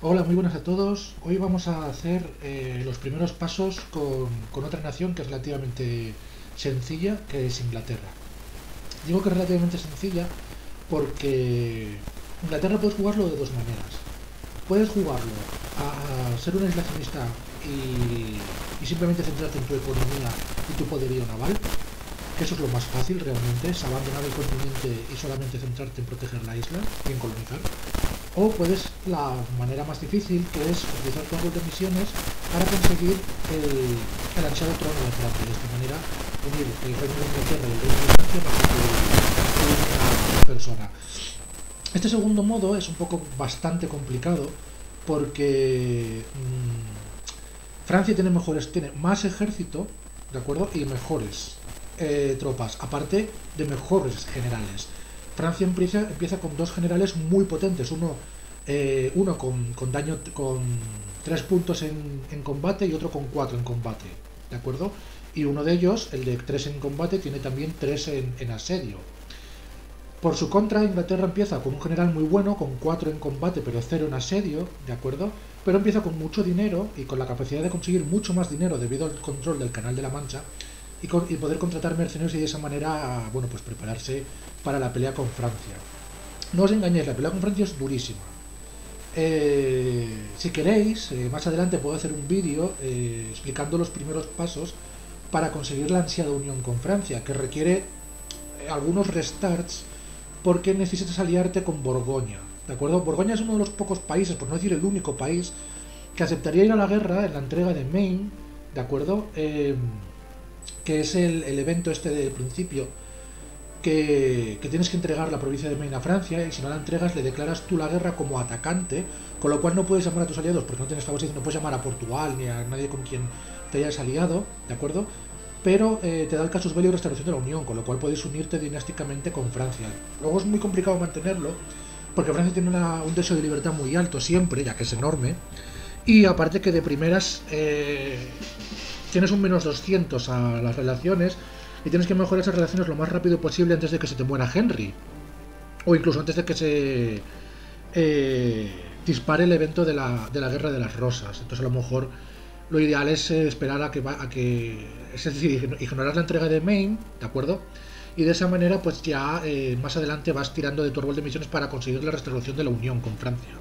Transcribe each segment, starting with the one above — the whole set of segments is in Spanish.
Hola, muy buenas a todos. Hoy vamos a hacer eh, los primeros pasos con, con, otra nación que es relativamente sencilla, que es Inglaterra. Digo que es relativamente sencilla porque Inglaterra puedes jugarlo de dos maneras. Puedes jugarlo a, ser un aislacionista y, y, simplemente centrarte en tu economía y tu poderío naval, que eso es lo más fácil realmente, es abandonar el continente y solamente centrarte en proteger la isla y en colonizar. O puedes la manera más difícil, que es utilizar árbol de misiones para conseguir el, el trono de Francia. De esta manera, unir el reino de Inglaterra y el reino de Francia que una persona. Este segundo modo es un poco bastante complicado porque mmm, Francia tiene mejores, tiene más ejército, ¿de acuerdo? Y mejores eh, tropas, aparte de mejores generales. Francia empieza, empieza con dos generales muy potentes, uno, eh, uno con, con, daño con tres puntos en, en, combate y otro con cuatro en combate, ¿de acuerdo? Y uno de ellos, el de tres en combate, tiene también tres en, en asedio. Por su contra, Inglaterra empieza con un general muy bueno, con cuatro en combate, pero cero en asedio, ¿de acuerdo? Pero empieza con mucho dinero y con la capacidad de conseguir mucho más dinero debido al control del Canal de la Mancha y, con, poder contratar mercenarios y de esa manera, bueno, pues prepararse para la pelea con Francia. No os engañéis, la pelea con Francia es durísima. Eh, si queréis, eh, más adelante puedo hacer un vídeo eh, explicando los primeros pasos para conseguir la ansiada unión con Francia, que requiere algunos restarts porque necesitas aliarte con Borgoña. ¿De acuerdo? Borgoña es uno de los pocos países, por no decir el único país, que aceptaría ir a la guerra en la entrega de Maine, ¿de acuerdo? Que es el, el, evento este del principio, que, que, tienes que entregar la provincia de Maine a Francia y si no la entregas le declaras tú la guerra como atacante, con lo cual no puedes llamar a tus aliados porque no tienes favores, no puedes llamar a Portugal ni a nadie con quien te hayas aliado, ¿de acuerdo? Pero eh, te da el casus belli y restauración de la Unión, con lo cual puedes unirte dinásticamente con Francia. Luego es muy complicado mantenerlo, porque Francia tiene un deseo de libertad muy alto siempre, ya que es enorme, y aparte que de primeras eh, tienes un menos 200 a las relaciones y tienes que mejorar esas relaciones lo más rápido posible antes de que se te muera Henry. O incluso antes de que se eh, dispare el evento de la, de la, Guerra de las Rosas. Entonces a lo mejor lo ideal es eh, esperar a que, a que... Es decir, ignorar la entrega de Maine, ¿de acuerdo? Y de esa manera pues ya eh, más adelante vas tirando de tu árbol de misiones para conseguir la restauración de la Unión con Francia.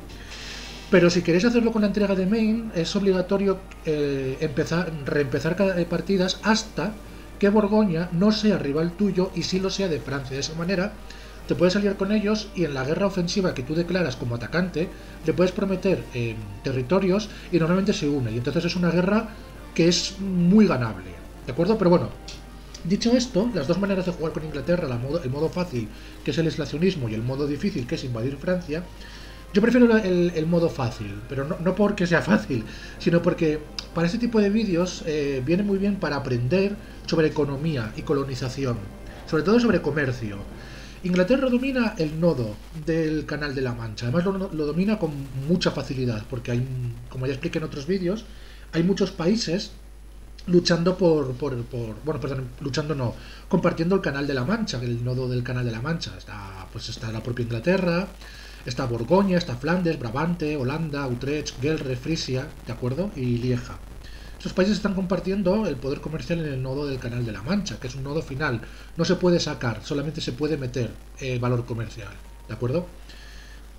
Pero si queréis hacerlo con la entrega de Maine, es obligatorio eh, empezar, reempezar cada partidas hasta que Borgoña no sea rival tuyo y sí lo sea de Francia. De esa manera te puedes aliar con ellos y en la guerra ofensiva que tú declaras como atacante le puedes prometer eh, territorios y normalmente se une. Y entonces es una guerra que es muy ganable. ¿De acuerdo? Pero bueno, dicho esto, las dos maneras de jugar con Inglaterra, la modo, el modo fácil, que es el aislacionismo, y el modo difícil, que es invadir Francia, yo prefiero el, modo fácil, pero no, porque sea fácil, sino porque para este tipo de vídeos eh, viene muy bien para aprender sobre economía y colonización, sobre todo sobre comercio. Inglaterra domina el nodo del Canal de la Mancha, además lo, domina con mucha facilidad, porque hay, como ya expliqué en otros vídeos, hay muchos países luchando por, bueno perdón luchando no compartiendo el canal de la mancha el nodo del canal de la mancha está pues está la propia Inglaterra Está Borgoña, está Flandes, Brabante, Holanda, Utrecht, Gelre, Frisia, ¿de acuerdo? Y Lieja. Estos países están compartiendo el poder comercial en el nodo del Canal de la Mancha, que es un nodo final. No se puede sacar, solamente se puede meter eh, valor comercial, ¿de acuerdo?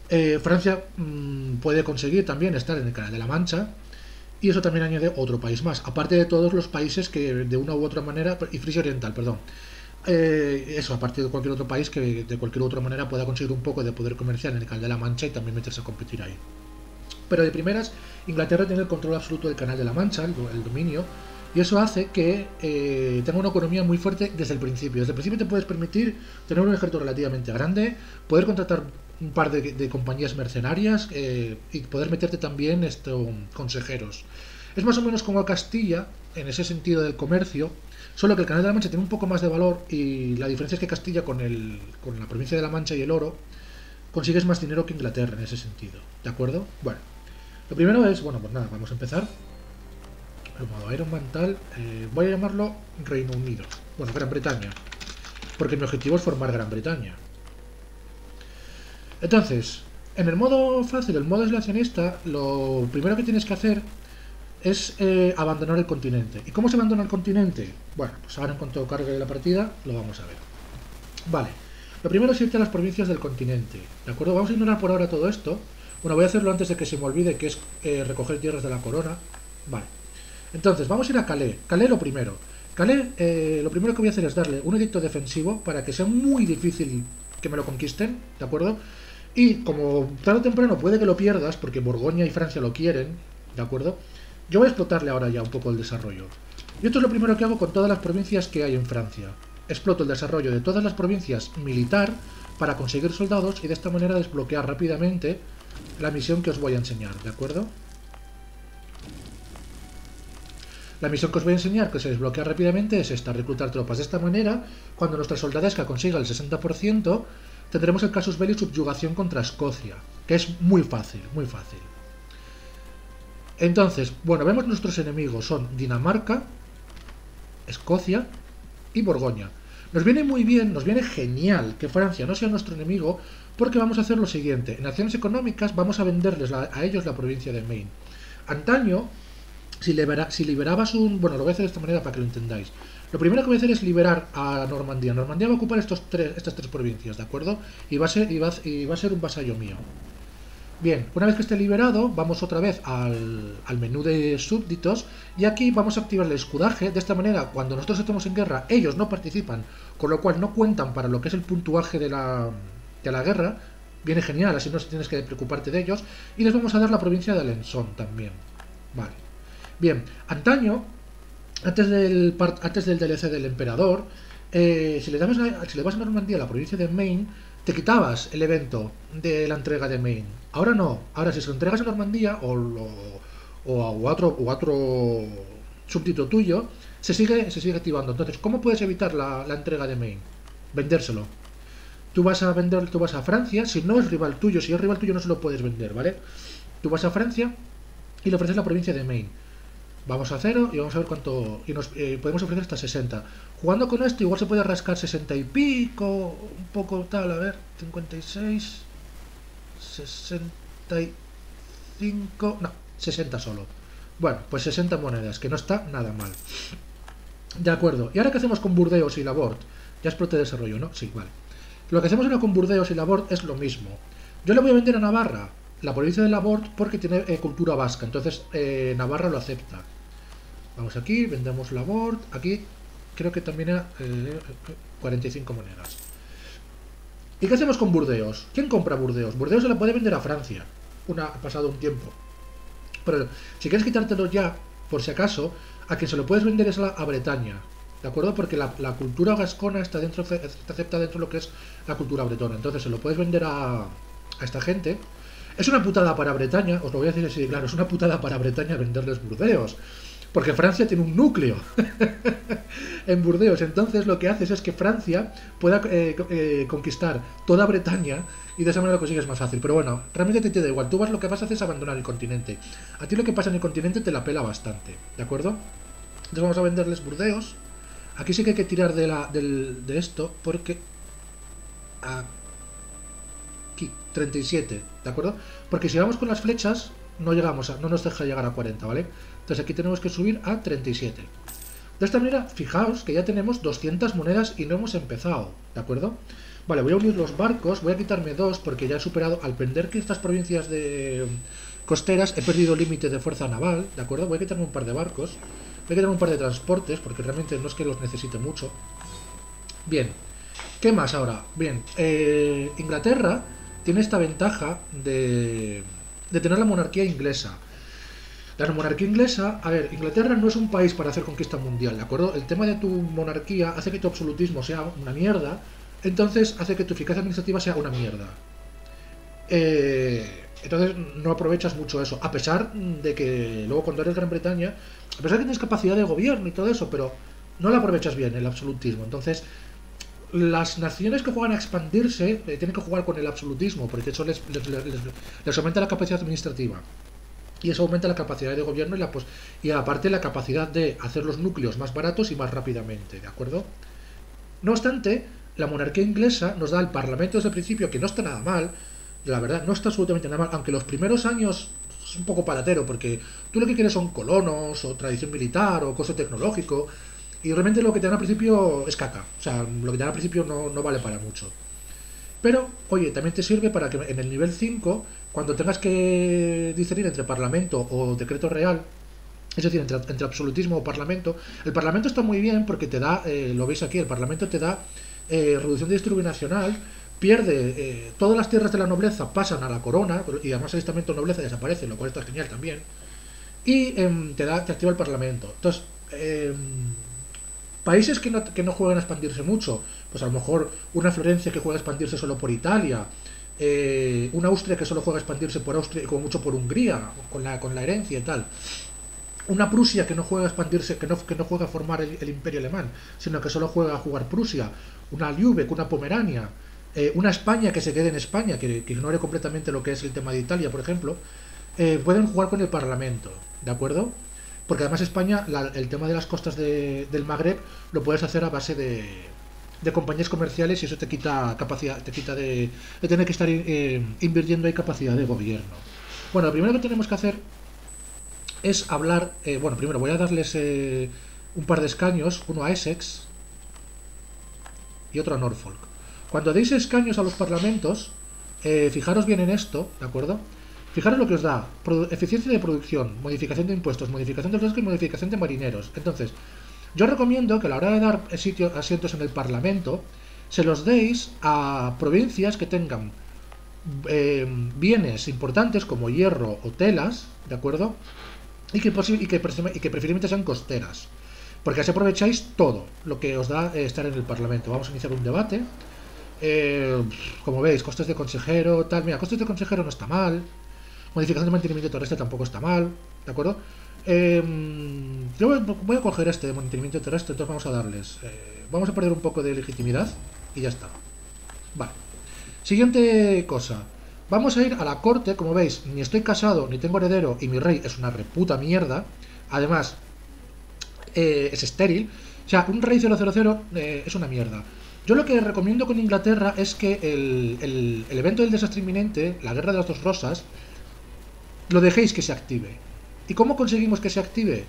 Eh, Francia mmm, puede conseguir también estar en el Canal de la Mancha, y eso también añade otro país más, aparte de todos los países que de una u otra manera, y Frisia Oriental, perdón, eh, eso, a partir de cualquier otro país que de cualquier otra manera pueda conseguir un poco de poder comercial en el Canal de la Mancha y también meterse a competir ahí. Pero de primeras, Inglaterra tiene el control absoluto del Canal de la Mancha, el, dominio, y eso hace que eh, tenga una economía muy fuerte desde el principio. Desde el principio te puedes permitir tener un ejército relativamente grande, poder contratar un par de, compañías mercenarias eh, y poder meterte también esto, consejeros. Es más o menos como Castilla, en ese sentido del comercio, Solo que el Canal de la Mancha tiene un poco más de valor y la diferencia es que Castilla con, el, con la provincia de la Mancha y el oro consigues más dinero que Inglaterra en ese sentido. ¿De acuerdo? Bueno, lo primero es, bueno, pues nada, vamos a empezar. El modo Iron Man tal, eh, voy a llamarlo Reino Unido. Bueno, Gran Bretaña. Porque mi objetivo es formar Gran Bretaña. Entonces, En el modo fácil, el modo aislacionista, lo primero que tienes que hacer es eh, abandonar el continente. ¿Y cómo se abandona el continente? Bueno, pues ahora en cuanto cargue la partida lo vamos a ver. Vale, lo primero es irte a las provincias del continente, ¿de acuerdo? Vamos a ignorar por ahora todo esto. Bueno, voy a hacerlo antes de que se me olvide, que es eh, recoger tierras de la corona. Vale. Entonces, vamos a ir a Calais. Calais lo primero. Calais, eh, lo primero que voy a hacer es darle un edicto defensivo para que sea muy difícil que me lo conquisten, ¿de acuerdo? Y como tarde o temprano puede que lo pierdas, porque Borgoña y Francia lo quieren, ¿de acuerdo? Yo voy a explotarle ahora ya un poco el desarrollo. Y esto es lo primero que hago con todas las provincias que hay en Francia. Exploto el desarrollo de todas las provincias militar para conseguir soldados y de esta manera desbloquear rápidamente la misión que os voy a enseñar, ¿de acuerdo? La misión que os voy a enseñar, que se desbloquea rápidamente, es esta, reclutar tropas. De esta manera, cuando nuestra soldadesca consiga el 60%, tendremos el casus belli subyugación contra Escocia, que es muy fácil, muy fácil. Entonces, bueno, vemos nuestros enemigos son Dinamarca, Escocia y Borgoña. Nos viene muy bien, nos viene genial que Francia no sea nuestro enemigo porque vamos a hacer lo siguiente. En acciones económicas vamos a venderles a ellos la provincia de Maine. Antaño, si, si liberabas un... Bueno, lo voy a hacer de esta manera para que lo entendáis. Lo primero que voy a hacer es liberar a Normandía. Normandía va a ocupar estos tres, estas tres provincias, ¿de acuerdo? Y va, a ser, y, va, y va a ser un vasallo mío. Bien, una vez que esté liberado, vamos otra vez al, al, menú de súbditos y aquí vamos a activar el escudaje. De esta manera, cuando nosotros estemos en guerra, ellos no participan, con lo cual no cuentan para lo que es el puntuaje de la, de la guerra. Viene genial, así no tienes que preocuparte de ellos. Y les vamos a dar la provincia de Alençon también. Vale. Bien, antaño, antes del, antes del DLC del emperador, eh, si, le das si le vas a Normandía a la provincia de Maine, te quitabas el evento de la entrega de Maine. Ahora no. Ahora si se lo entregas a Normandía o, o, a, otro, o otro súbdito tuyo, se sigue, se sigue activando. Entonces, ¿cómo puedes evitar la, entrega de Maine? Vendérselo. Tú vas a vender, tú vas a Francia, si no es rival tuyo, si es rival tuyo no se lo puedes vender, ¿vale? Tú vas a Francia y le ofreces la provincia de Maine. Vamos a cero y vamos a ver cuánto. Y nos eh, podemos ofrecer hasta 60. Jugando con esto, igual se puede rascar 60 y pico, un poco tal, a ver, 56, 65, no, 60 solo. Bueno, pues 60 monedas, que no está nada mal. De acuerdo. ¿Y ahora qué hacemos con Burdeos y Labort? Ya exploté desarrollo, ¿no? Sí, vale. Lo que hacemos ahora con Burdeos y Labort es lo mismo. Yo le voy a vender a Navarra la provincia de Labort porque tiene eh, cultura vasca, entonces eh, Navarra lo acepta. Vamos aquí, vendemos Labort, aquí creo que también era 45 monedas. ¿Y qué hacemos con Burdeos? ¿Quién compra Burdeos? Burdeos se la puede vender a Francia, una, ha pasado un tiempo. Pero si quieres quitártelo ya, por si acaso, a quien se lo puedes vender es a, Bretaña. ¿De acuerdo? Porque la, cultura gascona está dentro, está acepta dentro de lo que es la cultura bretona. Entonces se lo puedes vender a, a esta gente. Es una putada para Bretaña, os lo voy a decir así claro, es una putada para Bretaña venderles Burdeos. Porque Francia tiene un núcleo en Burdeos. Entonces lo que haces es que Francia pueda eh, eh, conquistar toda Bretaña y de esa manera lo consigues más fácil. Pero bueno, realmente te, da igual. Tú vas lo que vas a hacer es abandonar el continente. A ti lo que pasa en el continente te la pela bastante. ¿De acuerdo? Entonces vamos a venderles Burdeos. Aquí sí que hay que tirar de, la, de esto porque... Aquí, 37, ¿de acuerdo? Porque si vamos con las flechas, no llegamos no nos deja llegar a 40, ¿vale? Entonces aquí tenemos que subir a 37. De esta manera, fijaos que ya tenemos 200 monedas y no hemos empezado, ¿de acuerdo? Vale, voy a unir los barcos, voy a quitarme dos porque ya he superado, al prender que estas provincias de costeras he perdido límite de fuerza naval, ¿de acuerdo? Voy a quitarme un par de barcos, voy a quitarme un par de transportes porque realmente no es que los necesite mucho. Bien, ¿qué más ahora? Bien, eh, Inglaterra tiene esta ventaja de, de tener la monarquía inglesa. La monarquía inglesa, a ver, Inglaterra no es un país para hacer conquista mundial, ¿de acuerdo? El tema de tu monarquía hace que tu absolutismo sea una mierda, entonces hace que tu eficacia administrativa sea una mierda. Eh, entonces no aprovechas mucho eso, a pesar de que luego cuando eres Gran Bretaña, a pesar de que tienes capacidad de gobierno y todo eso, pero no la aprovechas bien el absolutismo. Entonces, las naciones que juegan a expandirse eh, tienen que jugar con el absolutismo, porque eso les, les aumenta la capacidad administrativa y eso aumenta la capacidad de gobierno y, la, y aparte la capacidad de hacer los núcleos más baratos y más rápidamente, ¿de acuerdo? No obstante, la monarquía inglesa nos da el parlamento desde el principio, que no está nada mal, la verdad, no está absolutamente nada mal, aunque los primeros años es un poco palatero, porque tú lo que quieres son colonos, o tradición militar, o costo tecnológico, y realmente lo que te dan al principio es caca. O sea, lo que te dan al principio no, no vale para mucho. Pero, oye, también te sirve para que en el nivel 5, cuando tengas que discernir entre parlamento o decreto real, es decir, entre, absolutismo o parlamento, el parlamento está muy bien porque te da, eh, lo veis aquí, el parlamento te da eh, reducción de distribución nacional, pierde eh, todas las tierras de la nobleza, pasan a la corona, y además el estamento nobleza desaparece, lo cual está genial también, y em, te, da, te activa el parlamento. Entonces, em, países que no, que no juegan a expandirse mucho, pues a lo mejor una Florencia que juega a expandirse solo por Italia, eh, una Austria que solo juega a expandirse por Austria, como mucho por Hungría, con la, con la herencia y tal. Una Prusia que no juega a expandirse, que no, que no juega a formar el, imperio alemán, sino que solo juega a jugar Prusia. Una Lübeck, una Pomerania. Eh, una España que se quede en España, que, que, ignore completamente lo que es el tema de Italia, por ejemplo, eh, pueden jugar con el Parlamento, ¿de acuerdo? Porque además España, el tema de las costas del Magreb, lo puedes hacer a base de, de compañías comerciales y eso te quita capacidad, te quita de, tener que estar eh, invirtiendo ahí capacidad de gobierno. Bueno, lo primero que tenemos que hacer es hablar, eh, bueno, primero voy a darles eh, un par de escaños, uno a Essex y otro a Norfolk. Cuando deis escaños a los parlamentos, fijaros bien en esto, ¿de acuerdo? Fijaros lo que os da, eficiencia de producción, modificación de impuestos, modificación de riesgo y modificación de marineros. Entonces, yo recomiendo que a la hora de dar sitio, asientos en el Parlamento, se los deis a provincias que tengan eh, bienes importantes como hierro o telas, ¿de acuerdo? Y que, y y que preferiblemente sean costeras. Porque así aprovecháis todo lo que os da eh, estar en el Parlamento. Vamos a iniciar un debate. Eh, como veis, costes de consejero, tal. Mira, costes de consejero no está mal. Modificación de mantenimiento terrestre tampoco está mal. ¿De acuerdo? Eh, yo voy a coger este de mantenimiento terrestre, entonces vamos a darles. Eh, vamos a perder un poco de legitimidad y ya está. Vale. Siguiente cosa. Vamos a ir a la corte, como veis, ni estoy casado, ni tengo heredero, y mi rey es una reputa mierda. Además, eh, es estéril. O sea, un rey 000 eh, es una mierda. Yo lo que recomiendo con Inglaterra es que el, el evento del desastre inminente, la guerra de las dos rosas, lo dejéis que se active. ¿Y cómo conseguimos que se active?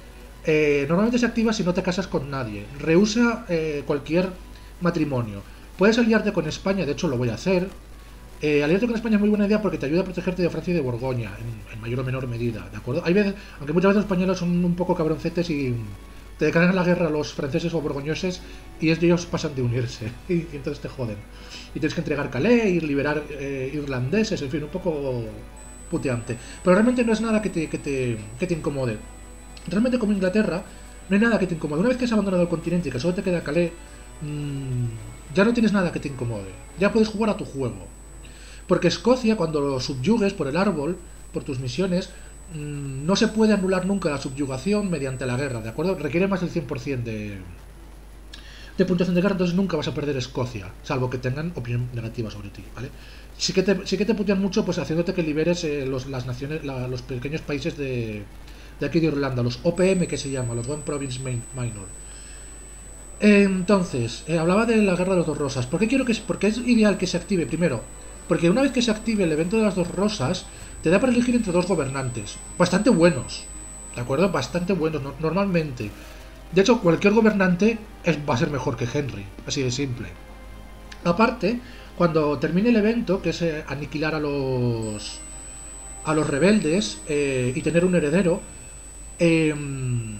Eh, normalmente se activa si no te casas con nadie. Rehúsa eh, cualquier matrimonio. Puedes aliarte con España, de hecho lo voy a hacer. Eh, aliarte con España es muy buena idea porque te ayuda a protegerte de Francia y de Borgoña, en, mayor o menor medida, ¿de acuerdo? Hay veces, aunque muchas veces los españoles son un poco cabroncetes y te declaran la guerra a los franceses o borgoñoses y ellos pasan de unirse y, entonces te joden. Y tienes que entregar Calais, ir liberar irlandeses, en fin, un poco puteante. Pero realmente no es nada que te, que te, que te incomode. Realmente como Inglaterra, no hay nada que te incomode. Una vez que has abandonado el continente y que solo te queda Calais, mmm, ya no tienes nada que te incomode. Ya puedes jugar a tu juego. Porque Escocia, cuando lo subyugues por el árbol, por tus misiones, mmm, no se puede anular nunca la subyugación mediante la guerra, ¿de acuerdo? Requiere más del 100% de, de puntuación de guerra, entonces nunca vas a perder Escocia, salvo que tengan opinión negativa sobre ti, ¿vale? Sí que te, sí que te putean mucho pues haciéndote que liberes eh, los, las naciones, la, los pequeños países de, de, aquí de Irlanda, los OPM que se llama, los One Province Minor. Entonces, eh, hablaba de la guerra de las dos rosas. ¿Por qué quiero que porque es ideal que se active? Primero, porque una vez que se active el evento de las dos rosas, te da para elegir entre dos gobernantes. Bastante buenos. ¿De acuerdo? Bastante buenos, no, normalmente. De hecho, cualquier gobernante es, va a ser mejor que Henry. Así de simple. Aparte, cuando termine el evento, que es eh, aniquilar a los a los rebeldes eh, y tener un heredero, em,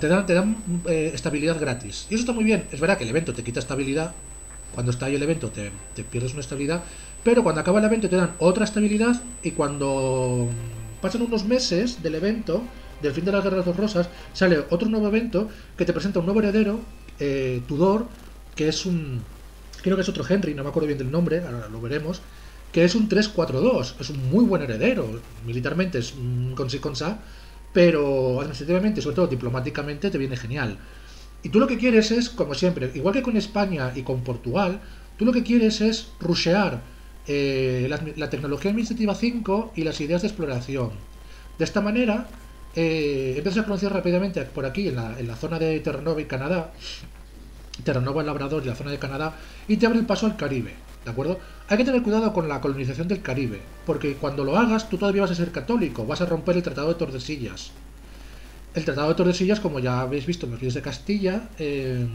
te dan, te dan eh, estabilidad gratis. Y eso está muy bien. Es verdad que el evento te quita estabilidad. Cuando está ahí el evento te, te pierdes una estabilidad. Pero cuando acaba el evento te dan otra estabilidad. Y cuando pasan unos meses del evento, del fin de las guerras dos rosas, sale otro nuevo evento que te presenta un nuevo heredero, Tudor, que es un, creo que es otro Henry, no me acuerdo bien del nombre, ahora lo veremos, que es un 3-4-2, es un muy buen heredero, militarmente es con con sa, pero administrativamente, sobre todo diplomáticamente, te viene genial. Y tú lo que quieres es, como siempre, igual que con España y con Portugal, tú lo que quieres es rushear eh, la, tecnología administrativa 5 y las ideas de exploración. De esta manera, eh, empiezas a conocer rápidamente por aquí, en la, en la zona de Terranova y Canadá, te renova el Labrador y la zona de Canadá y te abre el paso al Caribe. ¿De acuerdo? Hay que tener cuidado con la colonización del Caribe, porque cuando lo hagas tú todavía vas a ser católico, vas a romper el Tratado de Tordesillas. El Tratado de Tordesillas, como ya habéis visto en los ríos de Castilla, eh,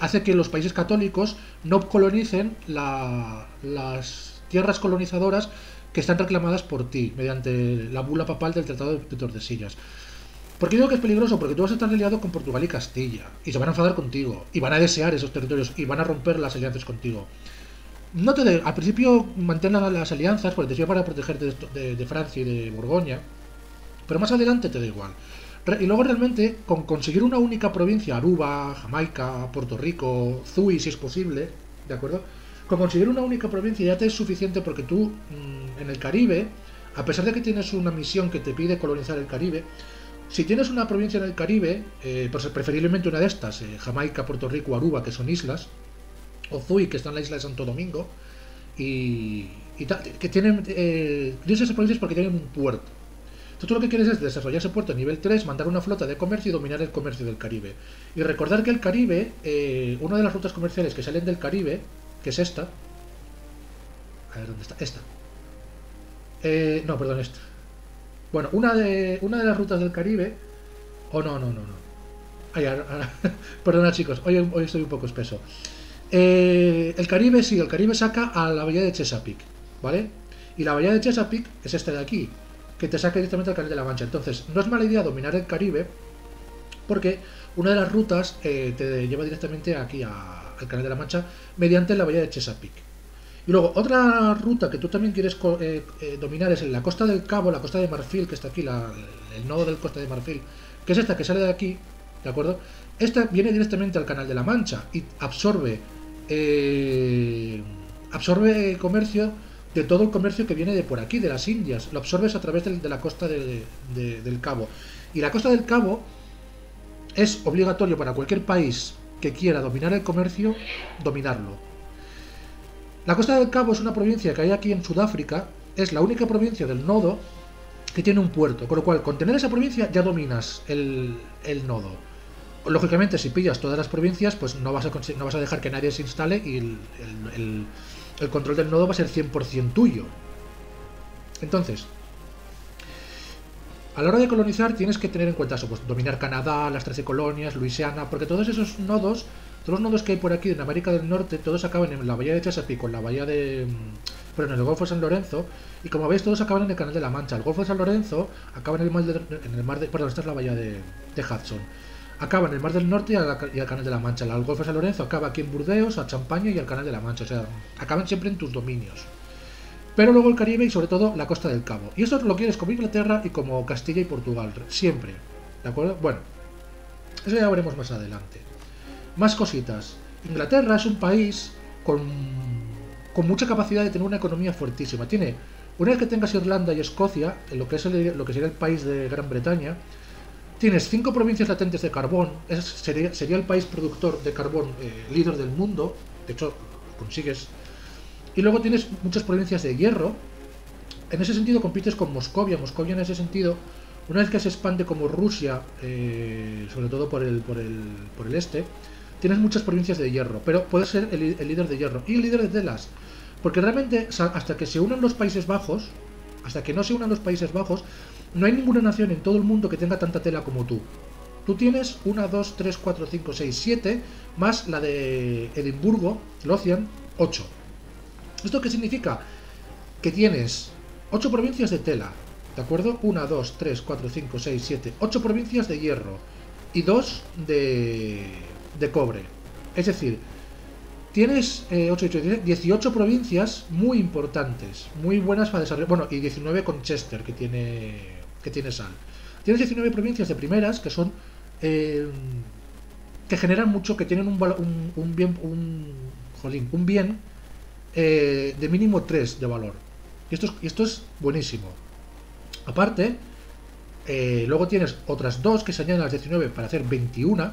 hace que los países católicos no colonicen las tierras colonizadoras que están reclamadas por ti mediante la bula papal del Tratado de Tordesillas. ¿Por qué digo que es peligroso? Porque tú vas a estar aliado con Portugal y Castilla y se van a enfadar contigo y van a desear esos territorios y van a romper las alianzas contigo. No te de, al principio mantén las alianzas porque te sirve para protegerte de, Francia y de Borgoña, pero más adelante te da igual. Y luego realmente con conseguir una única provincia, Aruba, Jamaica, Puerto Rico, Zui si es posible, ¿de acuerdo? Con conseguir una única provincia ya te es suficiente porque tú mm, en el Caribe, a pesar de que tienes una misión que te pide colonizar el Caribe, si tienes una provincia en el Caribe, eh, pues preferiblemente una de estas, eh, Jamaica, Puerto Rico, Aruba, que son islas, o Zui, que está en la isla de Santo Domingo, y, que tienen, eh, esas provincias porque tienen un puerto. Entonces tú lo que quieres es desarrollar ese puerto a nivel 3, mandar una flota de comercio y dominar el comercio del Caribe. Y recordar que el Caribe, eh, una de las rutas comerciales que salen del Caribe, que es esta, a ver dónde está, esta. Eh, no, perdón, esta. Bueno, una de, una de las rutas del Caribe. Oh, no, no, no, no. Perdona, chicos, hoy, hoy estoy un poco espeso. Eh, el Caribe, sí, el Caribe saca a la bahía de Chesapeake, ¿vale? Y la bahía de Chesapeake es esta de aquí, que te saca directamente al Canal de la Mancha. Entonces, no es mala idea dominar el Caribe, porque una de las rutas eh, te lleva directamente aquí al Canal de la Mancha mediante la bahía de Chesapeake. Y luego, otra ruta que tú también quieres eh, eh, dominar es la costa del Cabo, la costa de Marfil, que está aquí, el nodo del costa de Marfil, que es esta que sale de aquí, ¿de acuerdo? Esta viene directamente al Canal de la Mancha y absorbe, eh, absorbe comercio de todo el comercio que viene de por aquí, de las Indias. Lo absorbes a través de, la costa del Cabo. Y la costa del Cabo es obligatorio para cualquier país que quiera dominar el comercio, dominarlo. La Costa del Cabo es una provincia que hay aquí en Sudáfrica, es la única provincia del nodo que tiene un puerto, con lo cual con tener esa provincia ya dominas el, nodo. Lógicamente, si pillas todas las provincias, pues no vas a, no vas a dejar que nadie se instale y el, el control del nodo va a ser 100% tuyo. Entonces, a la hora de colonizar tienes que tener en cuenta eso, pues dominar Canadá, las 13 colonias, Luisiana, porque todos esos nodos todos los nodos que hay por aquí en América del Norte, todos acaban en la bahía de Chesapeake, en la bahía de... Mm, pero en el Golfo de San Lorenzo, y como veis todos acaban en el Canal de la Mancha. El Golfo de San Lorenzo acaba en el mar de... En el mar de perdón, esta es la bahía de, Hudson. Acaba en el Mar del Norte y, al Canal de la Mancha. El Golfo de San Lorenzo acaba aquí en Burdeos, a Champaña y al Canal de la Mancha. O sea, acaban siempre en tus dominios. Pero luego el Caribe y sobre todo la Costa del Cabo. Y esto lo quieres como Inglaterra y como Castilla y Portugal. Siempre. ¿De acuerdo? Bueno. Eso ya veremos más adelante. Más cositas. Inglaterra es un país con, con mucha capacidad de tener una economía fuertísima. Tiene, una vez que tengas Irlanda y Escocia, en lo que, es lo que sería el país de Gran Bretaña, tienes cinco provincias latentes de carbón, sería, sería, el país productor de carbón eh, líder del mundo, de hecho consigues, y luego tienes muchas provincias de hierro, en ese sentido compites con Moscovia, Moscovia en ese sentido, una vez que se expande como Rusia, eh, sobre todo por el, por el, por el este, tienes muchas provincias de hierro, pero puedes ser el, líder de hierro y el líder de telas. Porque realmente, hasta que se unan los Países Bajos, hasta que no se unan los Países Bajos, no hay ninguna nación en todo el mundo que tenga tanta tela como tú. Tú tienes 1, 2, 3, 4, 5, 6, 7, más la de Edimburgo, Lothian, 8. ¿Esto qué significa? Que tienes 8 provincias de tela, ¿de acuerdo? 1, 2, 3, 4, 5, 6, 7, 8 provincias de hierro y 2 de de cobre. Es decir, tienes 8, 18 provincias muy importantes, muy buenas para desarrollar. Bueno, y 19 con Chester, que tiene, que tiene sal. Tienes 19 provincias de primeras que son. Eh, que generan mucho, que tienen un, un, bien. Un, jolín, un bien eh, de mínimo 3 de valor. Y esto es, esto es buenísimo. Aparte, eh, luego tienes otras dos que se añaden a las 19 para hacer 21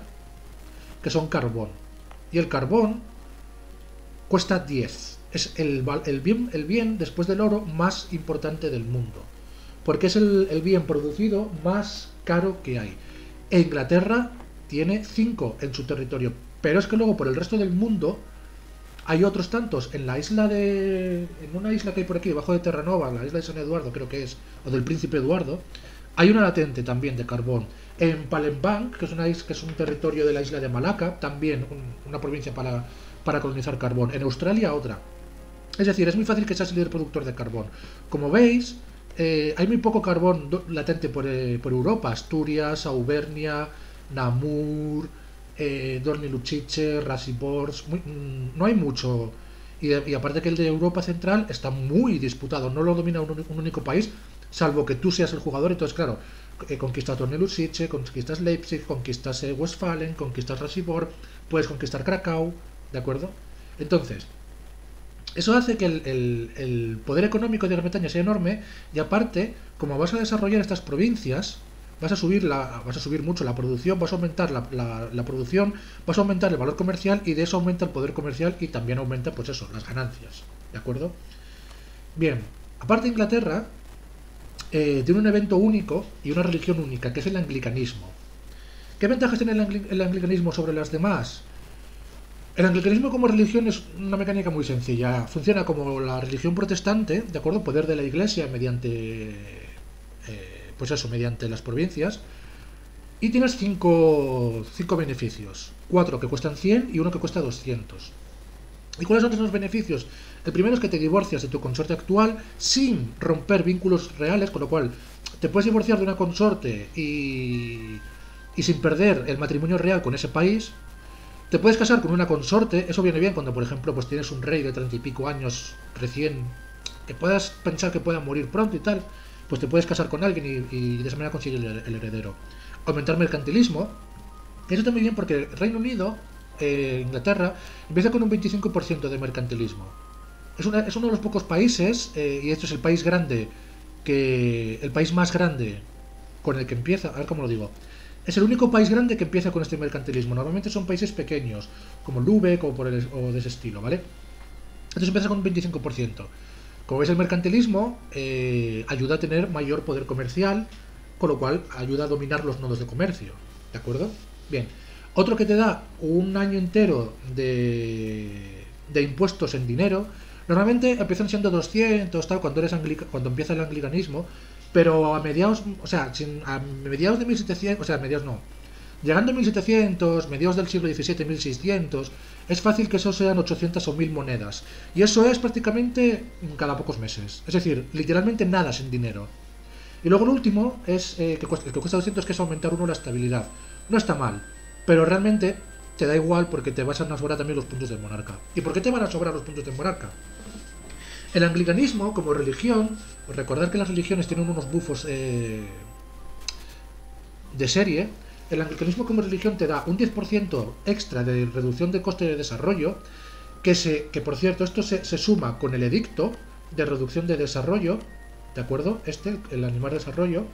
que son carbón. Y el carbón cuesta 10. Es el, bien, el bien, después del oro, más importante del mundo. Porque es el, bien producido más caro que hay. E Inglaterra tiene 5 en su territorio. Pero es que luego por el resto del mundo Hay otros tantos en la isla de. En una isla que hay por aquí, debajo de Terranova, la isla de San Eduardo, creo que es, o del Príncipe Eduardo, hay una latente también de carbón. En Palembang, que es, una isla, un territorio de la isla de Malaca, también una provincia para, para colonizar carbón. En Australia, otra. Es decir, es muy fácil que seas el líder productor de carbón. Como veis, eh, hay muy poco carbón latente por, eh, por Europa. Asturias, Auvernia, Namur, eh, Dorniluchiche, Rasiborsk, mm, no hay mucho. Y, aparte que el de Europa Central está muy disputado, no lo domina un, único país, salvo que tú seas el jugador. Entonces, claro, eh, conquistas Dorniluchiche, conquistas Leipzig, conquistas eh, Westfalen, conquistas Rasiborsk, puedes conquistar Krakow, ¿de acuerdo? Entonces, eso hace que el, poder económico de Gran Bretaña sea enorme y aparte, como vas a desarrollar estas provincias, vas a subir la, vas a subir mucho la producción, vas a aumentar la, la, producción, vas a aumentar el valor comercial y de eso aumenta el poder comercial y también aumenta, pues eso, las ganancias. ¿De acuerdo? Bien, aparte de Inglaterra, eh, tiene un evento único y una religión única, que es el anglicanismo. ¿Qué ventajas tiene el, anglicanismo sobre las demás? El anglicanismo como religión es una mecánica muy sencilla. Funciona como la religión protestante, ¿de acuerdo? Poder de la iglesia mediante pues eso, mediante las provincias. Y tienes cinco, cinco beneficios. Cuatro que cuestan 100 y uno que cuesta 200. ¿Y cuáles son esos beneficios? El primero es que te divorcias de tu consorte actual sin romper vínculos reales, con lo cual te puedes divorciar de una consorte y, y sin perder el matrimonio real con ese país. Te puedes casar con una consorte, eso viene bien cuando, por ejemplo, pues tienes un rey de treinta y pico años recién, que puedas pensar que pueda morir pronto y tal pues te puedes casar con alguien y, de esa manera conseguir el, heredero. Aumentar mercantilismo. Eso muy bien porque Reino Unido, eh, Inglaterra, empieza con un 25% de mercantilismo. Es, uno de los pocos países, eh, y esto es el país grande, que el país más grande con el que empieza, a ver cómo lo digo, es el único país grande que empieza con este mercantilismo. Normalmente son países pequeños, como Lübeck o, por o de ese estilo, ¿vale? Entonces empieza con un 25%. Como veis, el mercantilismo eh, ayuda a tener mayor poder comercial, con lo cual ayuda a dominar los nodos de comercio. ¿De acuerdo? Bien. Otro que te da un año entero de, de impuestos en dinero. Normalmente empiezan siendo 200, tal, cuando, eres cuando empieza el anglicanismo, pero a mediados, o sea, a mediados de 1700, o sea, a mediados no, llegando a 1700, mediados del siglo XVII, 1600, es fácil que eso sean 800 o 1000 monedas. Y eso es prácticamente cada pocos meses. Es decir, literalmente nada sin dinero. Y luego el último es eh, que cuesta, que cuesta 200, que es aumentar uno la estabilidad. No está mal, pero realmente te da igual porque te vas a sobrar también los puntos de monarca. ¿Y por qué te van a sobrar los puntos de monarca? El anglicanismo, como religión, pues recordar que las religiones tienen unos bufos eh, de serie, el anglicanismo como religión te da un 10% extra de reducción de coste de desarrollo, que, se, que por cierto, esto se, suma con el edicto de reducción de desarrollo, ¿de acuerdo? Este, el animal desarrollo,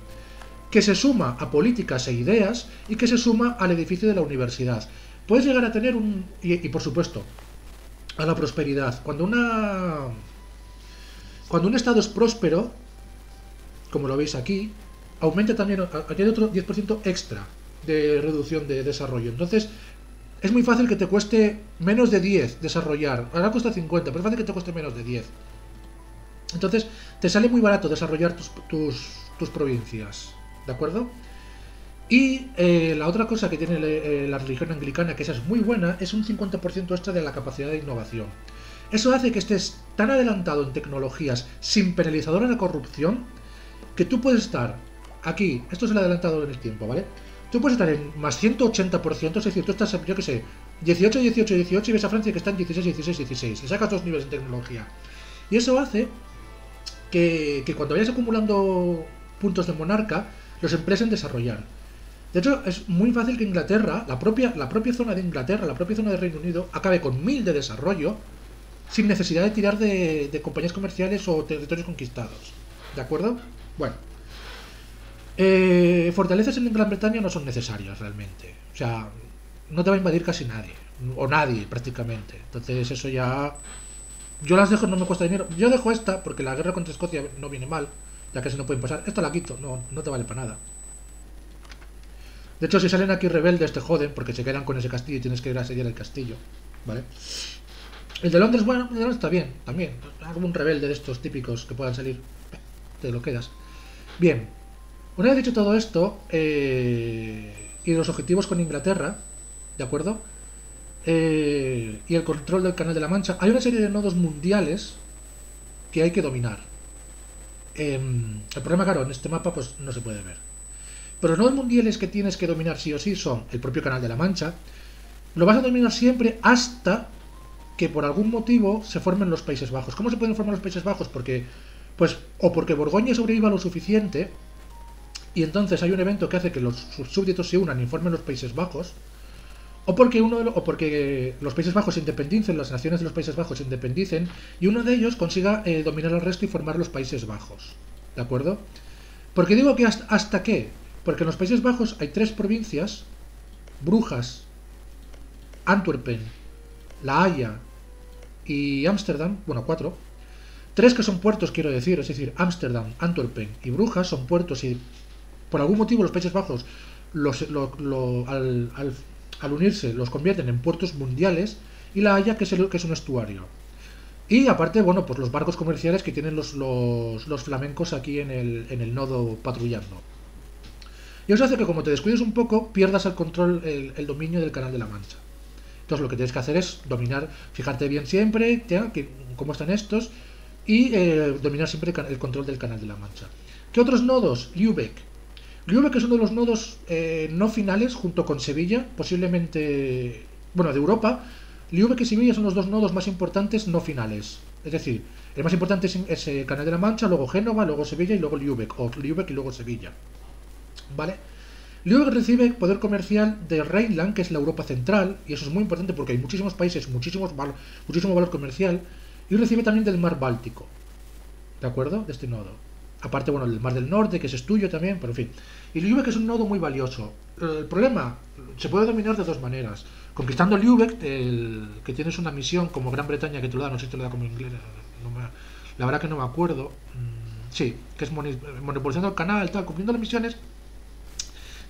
que se suma a políticas e ideas y que se suma al edificio de la universidad. Puedes llegar a tener un... y, y por supuesto, a la prosperidad. Cuando una... Cuando un estado es próspero, como lo veis aquí, aumenta también, añade otro 10% extra de reducción de desarrollo. Entonces, es muy fácil que te cueste menos de 10 desarrollar. Ahora cuesta 50, pero es fácil que te cueste menos de 10. Entonces, te sale muy barato desarrollar tus, tus, provincias. ¿De acuerdo? Y eh, la otra cosa que tiene eh, la religión anglicana, que esa es muy buena, es un 50% extra de la capacidad de innovación. Eso hace que estés tan adelantado en tecnologías sin penalizador a la corrupción que tú puedes estar aquí, esto es el adelantado en el tiempo, ¿vale? Tú puedes estar en más 180%, es decir, tú estás, yo qué sé, 18, 18, 18 y ves a Francia que está en 16, 16, 16. Le sacas dos niveles de tecnología. Y eso hace que, cuando vayas acumulando puntos de monarca, los emplees en desarrollar. De hecho, es muy fácil que Inglaterra, la propia, la propia zona de Inglaterra, la propia zona de Reino Unido, acabe con mil de desarrollo sin necesidad de tirar de, de compañías comerciales o territorios conquistados. ¿De acuerdo? Bueno. Eh, fortalezas en Gran Bretaña no son necesarias realmente. O sea, no te va a invadir casi nadie. O nadie, prácticamente. Entonces eso ya... Yo las dejo, no me cuesta dinero. Yo dejo esta porque la guerra contra Escocia no viene mal. Ya que se no pueden pasar. Esta la quito. No, no te vale para nada. De hecho, si salen aquí rebeldes te joden porque se quedan con ese castillo y tienes que ir a asediar el castillo. ¿Vale? El de Londres, bueno, de Londres está bien, también. Un rebelde de estos típicos que puedan salir. Te lo quedas. Bien. Una vez dicho todo esto, eh, y los objetivos con Inglaterra, ¿de acuerdo? Eh, y el control del Canal de la Mancha, hay una serie de nodos mundiales que hay que dominar. Em, el problema, claro, en este mapa pues no se puede ver. Pero los nodos mundiales que tienes que dominar sí o sí son el propio Canal de la Mancha. Lo vas a dominar siempre hasta que por algún motivo se formen los Países Bajos. ¿Cómo se pueden formar los Países Bajos? Porque, pues, o porque Borgoña sobreviva lo suficiente y entonces hay un evento que hace que los súbditos se unan y formen los Países Bajos, o porque, uno o porque los Países Bajos se independicen, las naciones de los Países Bajos se independicen, y uno de ellos consiga eh, dominar el resto y formar los Países Bajos. ¿De acuerdo? Porque digo que hasta, qué? Porque en los Países Bajos hay tres provincias, Brujas, Antwerpen, La Haya y Ámsterdam, bueno, cuatro, tres que son puertos, quiero decir, es decir, Ámsterdam, Antwerpen y Brujas son puertos y por algún motivo los Países Bajos los, al, al, unirse los convierten en puertos mundiales y La Haya que es, que es un estuario. Y aparte, bueno, pues los barcos comerciales que tienen los, los, flamencos aquí en el, nodo patrullando. Y eso hace que como te descuides un poco, pierdas el control, el, dominio del Canal de la Mancha. Entonces lo que tienes que hacer es dominar, fijarte bien siempre, que, cómo están estos, y eh, dominar siempre el control del canal de la Mancha. ¿Qué otros nodos? Lübeck. Lübeck es uno de los nodos eh, no finales junto con Sevilla, posiblemente, bueno, de Europa. Lübeck y Sevilla son los dos nodos más importantes no finales. Es decir, el más importante es, el Canal de la Mancha, luego Génova, luego Sevilla y luego Lübeck, o Lübeck y luego Sevilla. ¿Vale? Luego recibe poder comercial de Rheinland, que es la Europa central, y eso es muy importante porque hay muchísimos países, muchísimos muchísimo valor comercial, y recibe también del mar Báltico, ¿de acuerdo? De este nodo. Aparte, bueno, del mar del norte, que es tuyo también, pero en fin. Y Lübeck es un nodo muy valioso. El problema, se puede dominar de dos maneras. Conquistando Lübeck, el, que tienes una misión como Gran Bretaña que te lo da, no sé si te lo da como inglés, la verdad que no me acuerdo. Mm, sí, que es monopolizando el canal, tal, cumpliendo las misiones,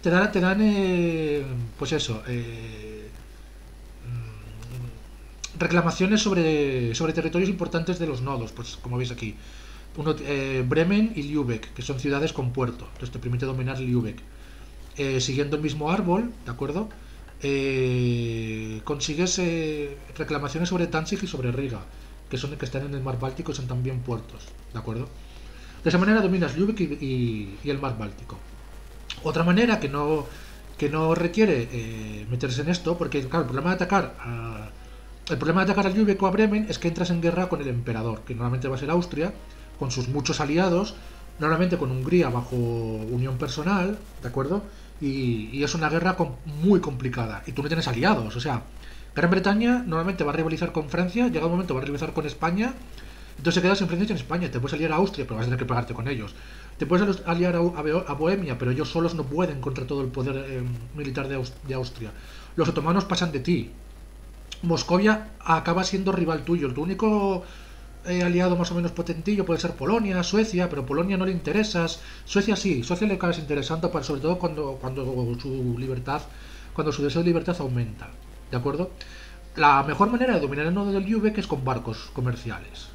te dan, te dan eh, pues eso, eh, mm, reclamaciones sobre, sobre territorios importantes de los nodos, pues como veis aquí. Eh, Bremen y Lübeck, que son ciudades con puerto, entonces te permite dominar Lübeck. siguiendo el mismo árbol, ¿de acuerdo? consigues reclamaciones sobre Danzig y sobre Riga, que son que están en el mar Báltico y son también puertos, ¿de acuerdo? De esa manera dominas Lübeck y el mar Báltico. Otra manera que no, que no requiere eh, meterse en esto, porque claro, el problema de atacar el problema de atacar a Lübeck o a Bremen es que entras en guerra con el emperador, que normalmente va a ser Austria, con sus muchos aliados, normalmente con Hungría bajo unión personal, ¿de acuerdo? Y, es una guerra muy complicada. Y tú no tienes aliados, o sea, Gran Bretaña normalmente va a rivalizar con Francia, llega un momento va a rivalizar con España, entonces quedas en Francia y en España, te puedes aliar a Austria, pero vas a tener que pagarte con ellos. Te puedes aliar a, Bohemia, pero ellos solos no pueden contra todo el poder eh, militar de, Austria. Los otomanos pasan de ti. Moscovia acaba siendo rival tuyo. Tu único eh, aliado más o menos potentillo puede ser Polonia, Suecia, pero Polonia no le interesas. Suecia sí, Suecia le acabas interesando, sobre todo cuando, cuando su libertad, cuando su deseo de libertad aumenta. ¿De acuerdo? La mejor manera de dominar el nodo del Lübeck es con barcos comerciales.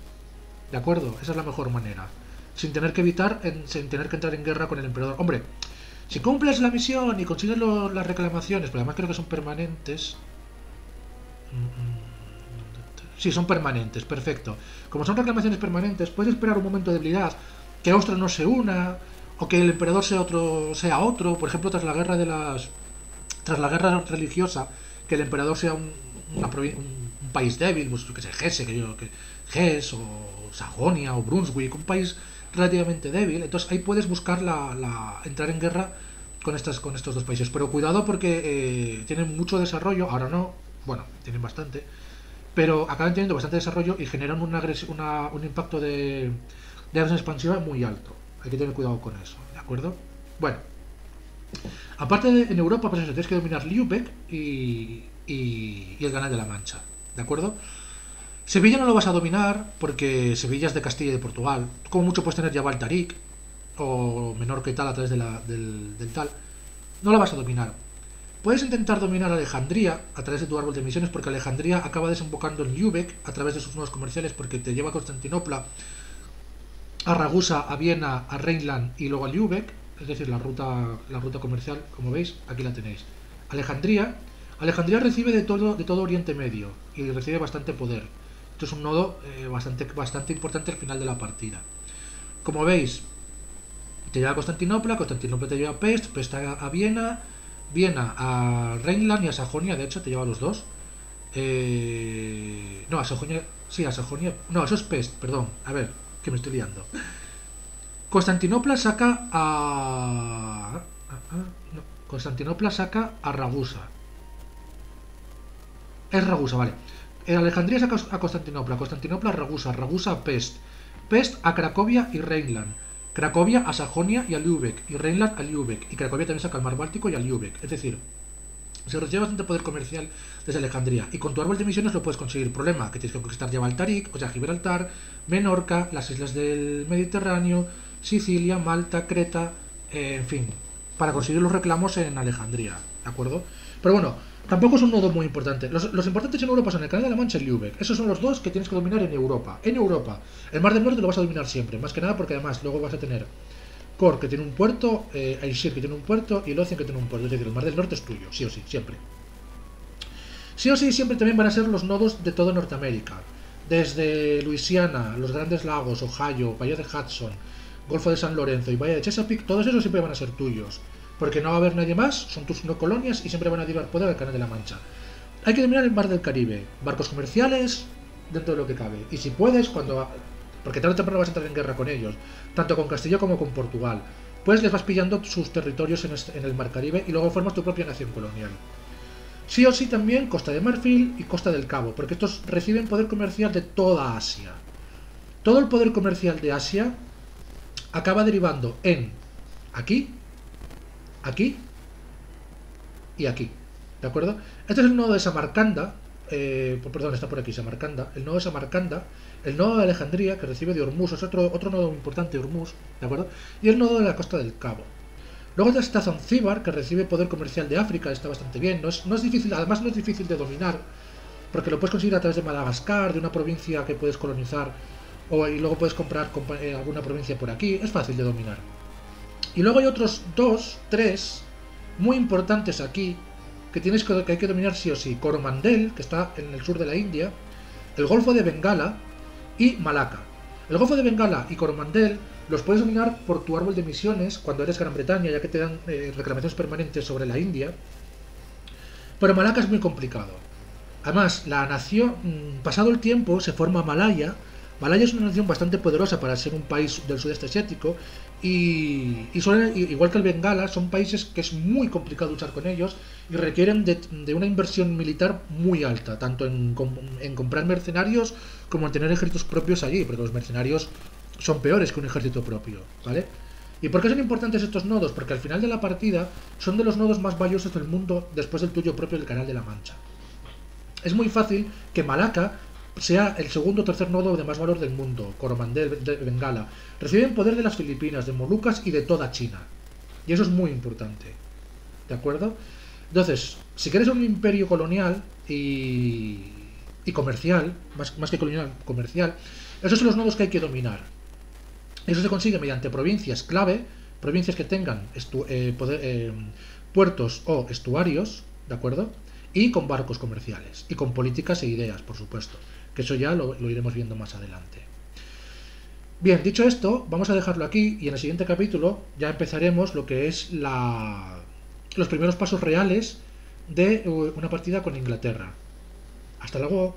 ¿De acuerdo? Esa es la mejor manera sin tener que evitar, sin tener que entrar en guerra con el emperador. Hombre, si cumples la misión y consigues las reclamaciones, pero además creo que son permanentes. Sí, son permanentes, perfecto. Como son reclamaciones permanentes, puedes esperar un momento de debilidad, que Austria no se una, o que el emperador sea otro, sea otro, por ejemplo, tras la guerra de las. tras la guerra religiosa, que el emperador sea un, un, país débil, pues que sé, Hesse, que Hesse, o Sajonia, o Brunswick, un país relativamente débil. Entonces ahí puedes buscar la, entrar en guerra con, estas, con estos dos países. Pero cuidado porque eh, tienen mucho desarrollo, ahora no, bueno, tienen bastante, pero acaban teniendo bastante desarrollo y generan una, una un impacto de, de expansiva muy alto. Hay que tener cuidado con eso, ¿de acuerdo? Bueno, aparte de, en Europa, pues eso, tienes que dominar Lübeck y, y, y el Canal de la Mancha, ¿de acuerdo? Sevilla no lo vas a dominar porque Sevilla es de Castilla y de Portugal. Como mucho puedes tener ya Baltaric o menor que tal a través del, del, tal. No la vas a dominar. Puedes intentar dominar Alejandría a través de tu árbol de misiones, porque Alejandría acaba desembocando en Lübeck a través de sus nuevos comerciales, porque te lleva a Constantinopla, a Ragusa, a Viena, a Rheinland y luego a Lübeck, es decir, la ruta, la ruta comercial, como veis, aquí la tenéis. Alejandría, Alejandría recibe de todo, de todo Oriente Medio y recibe bastante poder. Esto es un nodo eh, bastante, bastante importante al final de la partida. Como veis, te lleva a Constantinopla, Constantinopla te lleva a Pest, Pest a, Viena, Viena a Rheinland y a Sajonia, de hecho, te lleva los dos. Eh, no, a Sajonia, sí, a Sajonia, no, eso es Pest, perdón, a ver, que me estoy liando. Constantinopla saca a... Constantinopla saca a Ragusa. Es Ragusa, vale. En Alejandría saca a Constantinopla, Constantinopla a Ragusa, Ragusa a Pest, Pest a Cracovia y Rheinland, Cracovia a Sajonia y a Lübeck, y Rheinland a Lübeck, y Cracovia también saca al Mar Báltico y a Lübeck. Es decir, se recibe bastante poder comercial desde Alejandría. Y con tu árbol de misiones lo puedes conseguir. Problema, que tienes que conquistar Gibraltarik, o sea, Gibraltar, Menorca, las islas del Mediterráneo, Sicilia, Malta, Creta, eh, en fin, para conseguir los reclamos en Alejandría, ¿de acuerdo? Pero bueno, tampoco es un nodo muy importante. Los, importantes en Europa son el Canal de la Mancha y Lübeck. Esos son los dos que tienes que dominar en Europa. En Europa. El Mar del Norte lo vas a dominar siempre, más que nada porque además luego vas a tener Kor, que tiene un puerto, eh, Aishir, que tiene un puerto, y Lothian, que tiene un puerto. Es decir, el Mar del Norte es tuyo, sí o sí, siempre. Sí o sí, siempre también van a ser los nodos de toda Norteamérica. Desde Luisiana, los Grandes Lagos, Ohio, Valle de Hudson, Golfo de San Lorenzo y Valle de Chesapeake, todos esos siempre van a ser tuyos. Porque no va a haber nadie más, son tus no colonias y siempre van a llevar poder al Canal de la Mancha. Hay que dominar el mar del Caribe, barcos comerciales, dentro de lo que cabe. Y si puedes, cuando. Porque tarde o temprano vas a entrar en guerra con ellos, tanto con Castilla como con Portugal. Pues les vas pillando sus territorios en, el mar Caribe y luego formas tu propia nación colonial. Sí o sí también Costa de Marfil y Costa del Cabo, porque estos reciben poder comercial de toda Asia. Todo el poder comercial de Asia acaba derivando en aquí, aquí y aquí. ¿De acuerdo? Este es el nodo de Samarcanda. Eh, perdón, está por aquí, Samarcanda. El nodo de Samarcanda. El nodo de Alejandría, que recibe de Hormuz. Es otro, otro nodo importante, Hormuz. ¿De acuerdo? Y el nodo de la costa del Cabo. Luego está Zanzíbar, que recibe poder comercial de África. Está bastante bien. No es, no es difícil, además no es difícil de dominar. Porque lo puedes conseguir a través de Madagascar, de una provincia que puedes colonizar o, y luego puedes comprar eh, alguna provincia por aquí, es fácil de dominar. Y luego hay otros dos, tres, muy importantes aquí, que tienes que, que hay que dominar sí o sí. Coromandel, que está en el sur de la India, el Golfo de Bengala y Malaca. El Golfo de Bengala y Coromandel los puedes dominar por tu árbol de misiones cuando eres Gran Bretaña, ya que te dan eh, reclamaciones permanentes sobre la India. Pero Malaca es muy complicado. Además, la nación, mm, pasado el tiempo, se forma Malaya, Malaya es una nación bastante poderosa para ser un país del sudeste asiático y, igual que el Bengala, son países que es muy complicado luchar con ellos y requieren de, una inversión militar muy alta, tanto en, comprar mercenarios como en tener ejércitos propios allí, porque los mercenarios son peores que un ejército propio, ¿vale? ¿Y por qué son importantes estos nodos? Porque al final de la partida son de los nodos más valiosos del mundo después del tuyo propio del Canal de la Mancha. Es muy fácil que Malaca sea el segundo o tercer nodo de más valor del mundo, Coromandel de Bengala. Reciben poder de las Filipinas, de Molucas y de toda China. Y eso es muy importante. ¿De acuerdo? Entonces, si quieres un imperio colonial y, y comercial, más, más que colonial, comercial, esos son los nodos que hay que dominar. Eso se consigue mediante provincias clave, provincias que tengan eh, eh, puertos o estuarios, ¿de acuerdo? Y con barcos comerciales. Y con políticas e ideas, por supuesto que eso ya lo, iremos viendo más adelante. Bien, dicho esto, vamos a dejarlo aquí y en el siguiente capítulo ya empezaremos lo que es la, los primeros pasos reales de una partida con Inglaterra. Hasta luego.